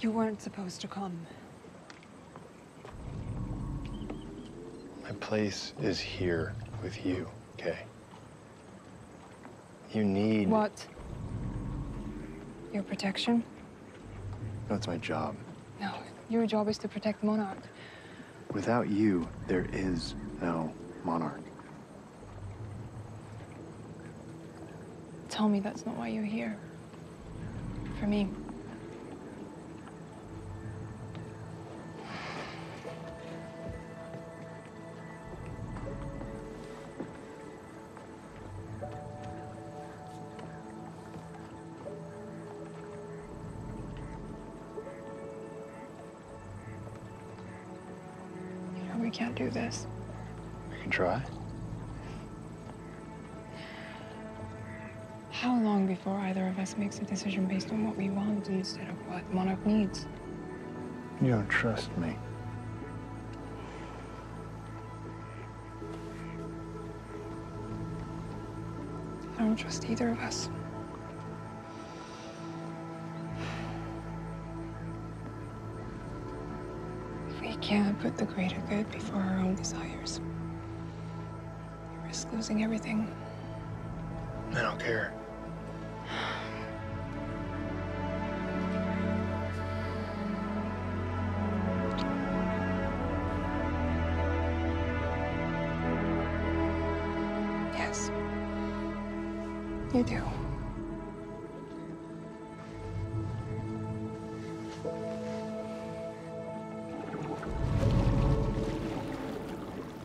You weren't supposed to come. My place is here with you, okay? You need. What? Your protection? No, it's my job. No, your job is to protect Monarch. Without you, there is no monarch. Tell me that's not why you're here. For me. We can't do this. We can try. How long before either of us makes a decision based on what we want instead of what Monarch needs? You don't trust me. I don't trust either of us. Can't put the greater good before our own desires, You risk losing everything. I don't care. Yes. You do.